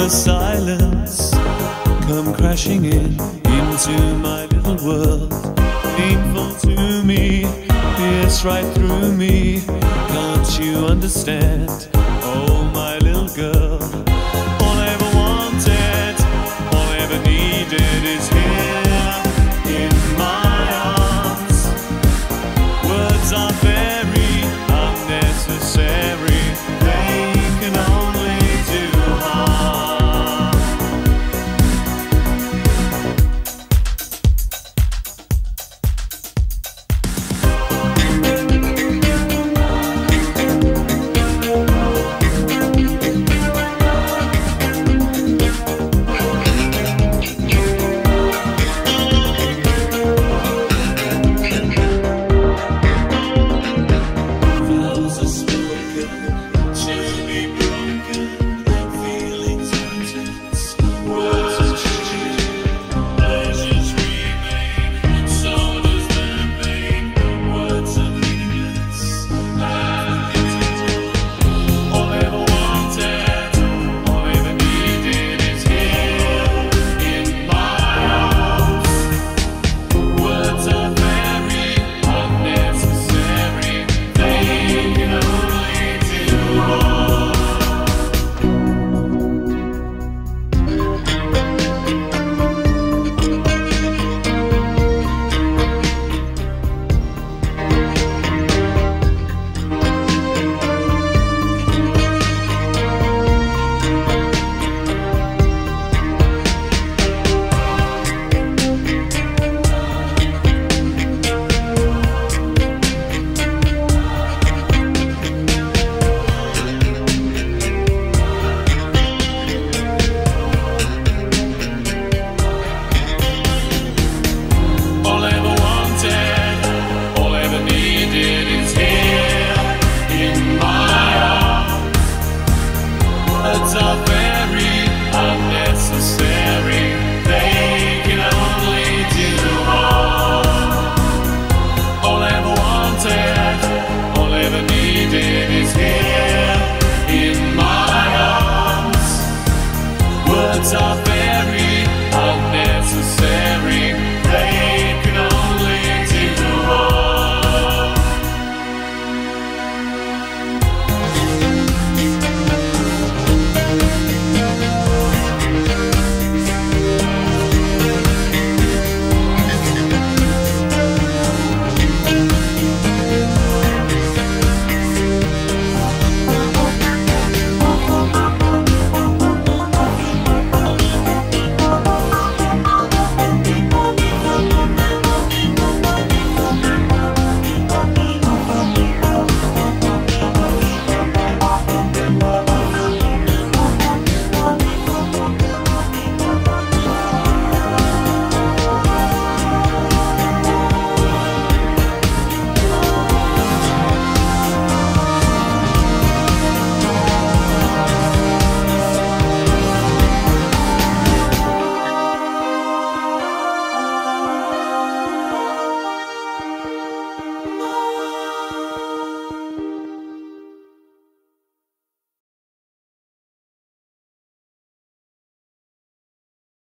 the silence come crashing in into my little world. Painful to me, pierce right through me. Can't you understand? Oh, my little girl. All I ever wanted, all I ever needed is.